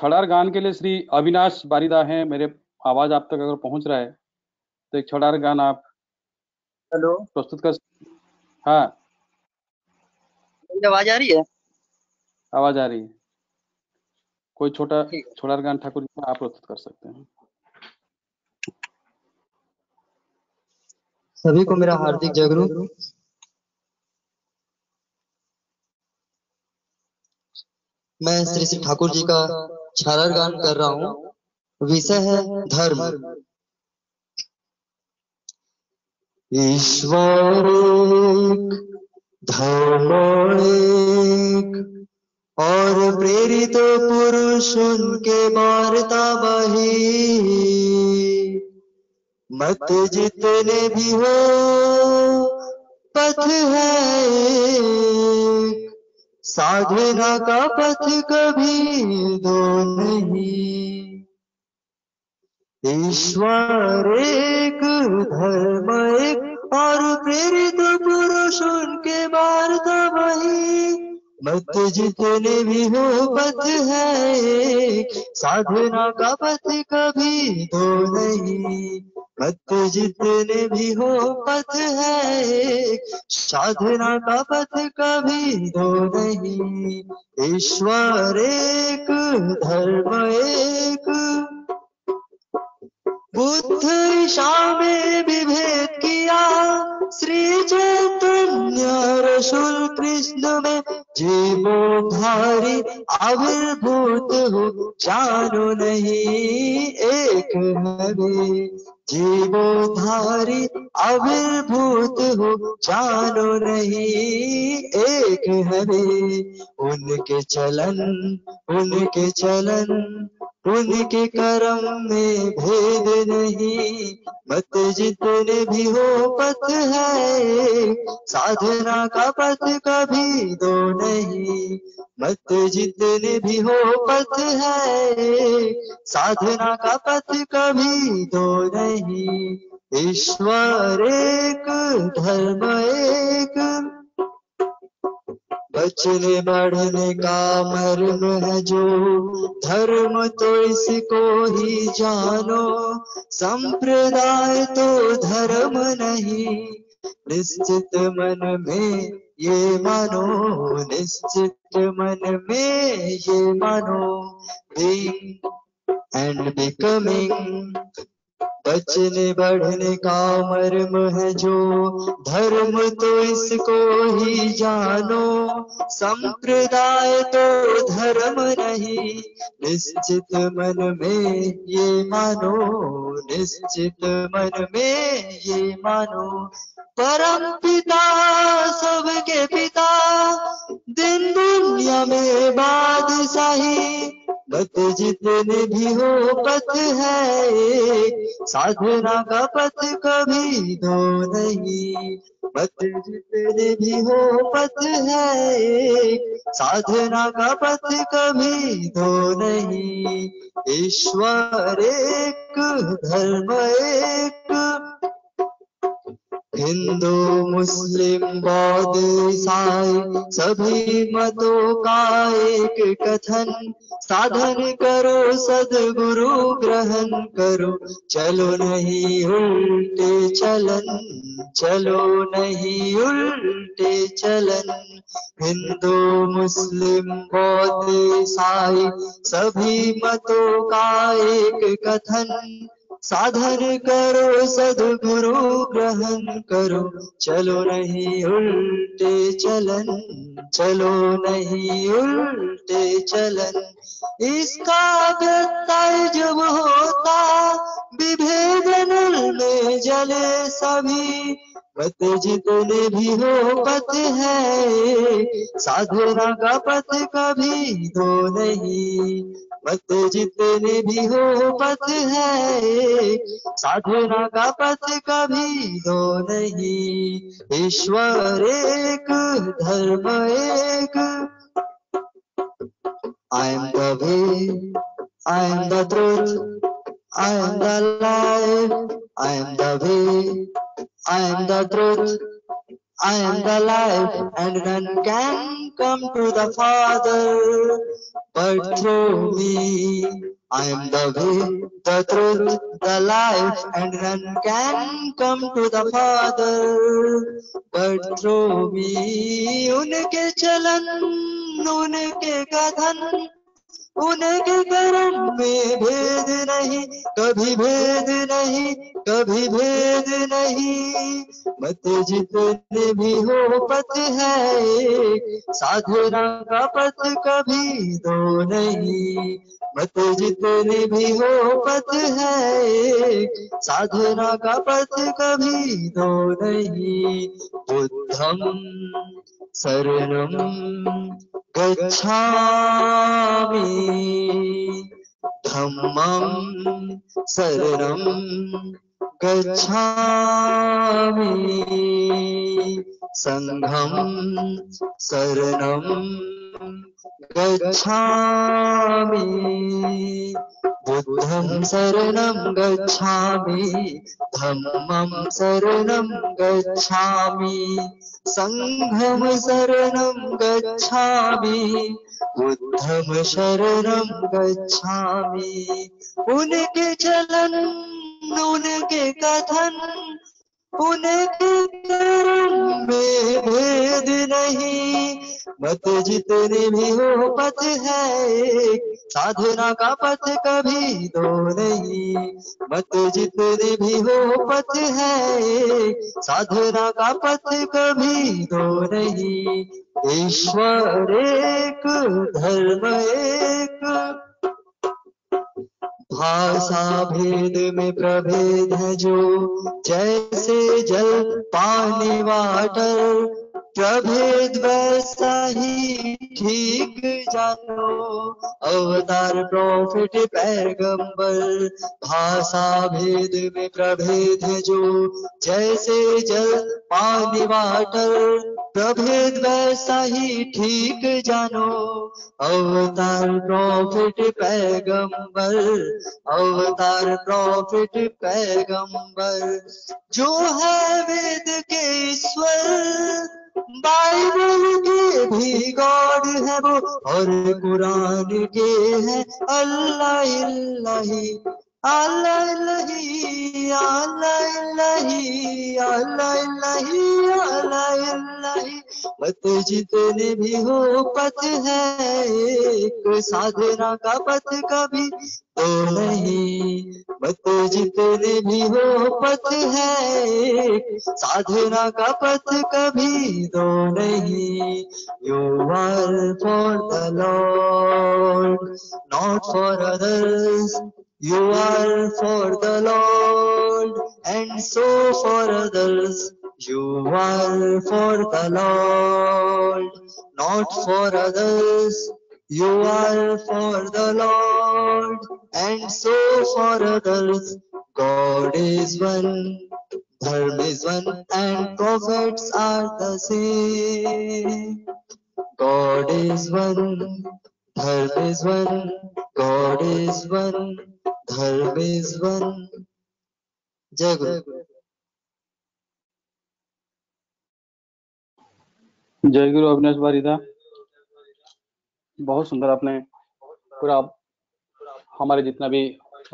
छड़ार गान के लिए श्री अविनाश बारिदा हैं। मेरे आवाज़ आप तक अगर पहुँच रहा है तो एक छड़ार गान आप हेलो। प्रस्तुत कर हाँ। आवाज़ आ रही है? आवाज़ आ रही है। कोई छोटा छोड़ार गान ठाकुर जी आप प्रस्तुत कर सकते हैं। सभी को मेरा हार्दिक जयगुरु मैं श्री श्री ठाकुर जी का छारर गान कर रहा हूँ। विषय है धर्म। ईश्वर धर्म और प्रेरित पुरुष उनके वार्ता वही। मत जितने भी हो, पथ है साधना का पथ कभी दो नहीं। ईश्वर एक, धर्म एक, और प्रेरित पुरुष उनके वार्ता वही। मत जितने भी हो, पथ है साधना का पथ कभी दो नहीं। मत जितने भी हो पथ है एक, साधना का पथ कभी दो नहीं। ईश्वर एक धर्म एक। बुद्ध ईशा में विभेद किया श्री चैतन्य रसूल कृष्ण में जीवोधारी आविर्भूत हो जानो नहीं एक हरे। जीवोधारी आविर्भूत हो जानो नहीं एक हरे। उनके चलन उनके चलन उनके कर्म में भेद नहीं, मत जितने भी हो पथ है, साधना का पथ कभी दो नहीं, मत जितने भी हो पथ है, साधना का पथ कभी दो नहीं। ईश्वर एक, धर्म एक बचने बढ़ने का मर्म है जो। धर्म तो इसको ही जानो, संप्रदाय तो धर्म नहीं। निश्चित मन में ये मानो, निश्चित मन में ये मानो। Being and becoming बचने बढ़ने का मर्म है जो। धर्म तो इसको ही जानो, संप्रदाय तो धर्म नहीं। निश्चित मन में ये मानो, निश्चित मन में ये मानो। परम पिता, सबके पिता, दिन दुनिया में बादशाही। मत जितने भी हो पथ है साधना का पथ कभी दो नहीं। मत जितने भी हो पथ है साधना का पथ कभी दो नहीं। ईश्वर एक, धर्म एक हिंदू, मुस्लिम बौद्ध ईसाई सभी मतों का एक कथन। साधन करो, सदगुरु ग्रहण करो। चलो नहीं उल्टे चलन, चलो नहीं उल्टे चलन। हिंदू, मुस्लिम बौद्ध ईसाई सभी मतों का एक कथन। साधन करो, सदगुरु ग्रहण करो। चलो नहीं उल्टे चलन, चलो नहीं उल्टे चलन। इसका जब होता, विभेदन में जले सभी पथ जितने भी हो पथ है साधना का पथ कभी दो नहीं। पथ जितने भी हो पथ है साधना का पथ कभी दो नहीं। ईश्वर एक धर्म एक। The way, I am the truth, I am the life, I am the way, I am the truth, I am the life, and none can come to the Father but through me. I am the way, the truth, the life, and none can come to the Father but through me. उनके चलन, उनके कथन, उनके कर्म में भेद नहीं, कभी भेद नहीं, कभी भेद नहीं। मत जितने भी हो पथ है साधना का पथ कभी दो नहीं। मत जितने भी हो पथ है साधना का पथ कभी दो नहीं। बुद्धम शरणम गच्छामि। धम्मं शरणं गच्छामि। सङ्घं शरणं गच्छामि। बुद्धं शरणं गच्छामि, धम्मं शरणं गच्छामि, सङ्घं शरणं गच्छामि, बुद्धं शरणं गच्छामि। उनके चलन, उनके कथन कर्म में भेद नहीं। मत जितने भी हो पथ है एक, साधना का पथ कभी दो नहीं। मत जितने भी हो पथ है एक, साधना का पथ कभी दो नहीं। ईश्वर एक धर्म एक भाषा भेद में प्रभेद है जो जैसे जल पानी वाटर प्रभेद वैसा ही ठीक जानो। अवतार प्रॉफिट पैगंबर, भाषा भेद में प्रभेद है जो। जैसे जल पानी वाटर, प्रभेद वैसा ही ठीक जानो। अवतार प्रॉफिट पैगंबर, अवतार प्रॉफिट पैगंबर। जो है वेद के ईश्वर बाइबल के भी गॉड है वो और कुरान के है अल्लाह इल्लाही। इल्लाही मत जितने भी हो पथ है, एक साधना का पथ कभी तो नहीं। मत जितने भी हो पथ है, एक साधना का पथ कभी तो नहीं। You are for the lord not for others You are for the Lord, and so for others. You are for the Lord, not for others. You are for the Lord, and so for others. God is one, Dharma is one, and prophets are the same. God is one, Dharma is one, God is one, Dharma is one जय गुरु जय गुरु अविनाश बारिदा बहुत सुंदर आपने पूरा हमारे जितना भी